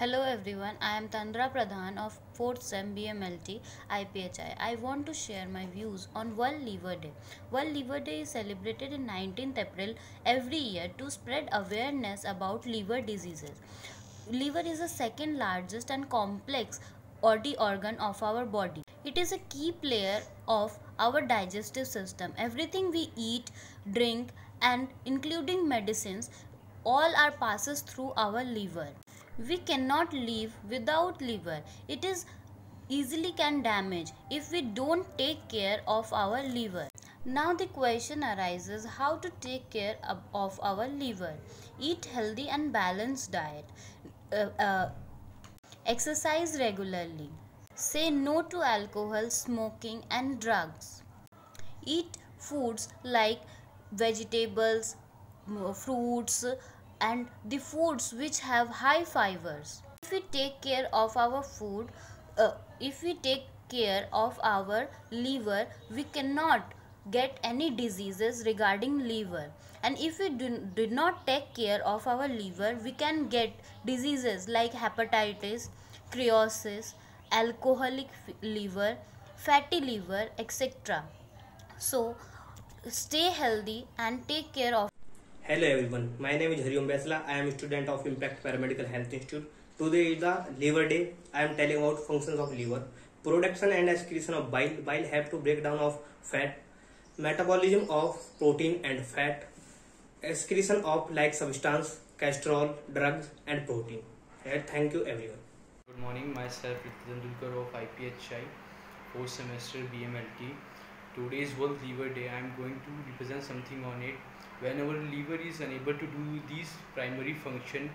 Hello everyone, I am Tandra Pradhan of 4th SEM BMLT IPHI. I want to share my views on World Liver Day. World Liver Day is celebrated in 19th April every year to spread awareness about liver diseases. Liver is the second largest and complex body organ of our body. It is a key player of our digestive system. Everything we eat, drink and including medicines all are passes through our liver we cannot live without liver. It is easily can damage if we don't take care of our liver. Now the question arises how to take care of our liver? Eat healthy and balanced diet. Uh, uh, exercise regularly. Say no to alcohol smoking and drugs. Eat foods like vegetables fruits and the foods which have high fibers. If we take care of our food, uh, if we take care of our liver, we cannot get any diseases regarding liver and if we do, do not take care of our liver we can get diseases like hepatitis cirrhosis alcoholic liver fatty liver etc so stay healthy and take care of Hello everyone, my name is Hariom Besla. I am a student of Impact Paramedical Health Institute. Today is the liver day. I am telling about functions of liver. Production and excretion of bile. Bile have to break down of fat. Metabolism of protein and fat. Excretion of like substance, cholesterol, drugs and protein. And thank you everyone. Good morning, myself Tandulkar of IPHI, 4th semester BMLT. Today is World Liver Day. I am going to represent something on it. Whenever liver is unable to do these primary function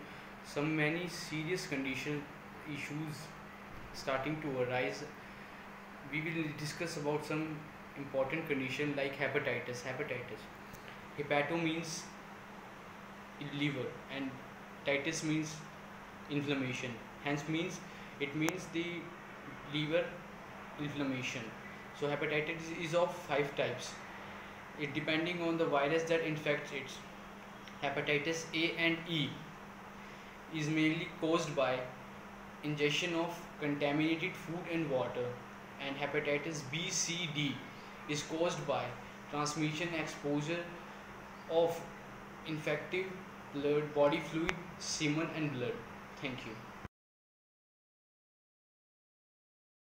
some many serious condition issues starting to arise. We will discuss about some important condition like hepatitis. Hepatitis. Hepato means liver and titis means inflammation. Hence means it means the liver inflammation so hepatitis is of five types it depending on the virus that infects it. Hepatitis A and E is mainly caused by ingestion of contaminated food and water and hepatitis B, C, D is caused by transmission exposure of infective blood, body fluid, semen and blood. Thank you.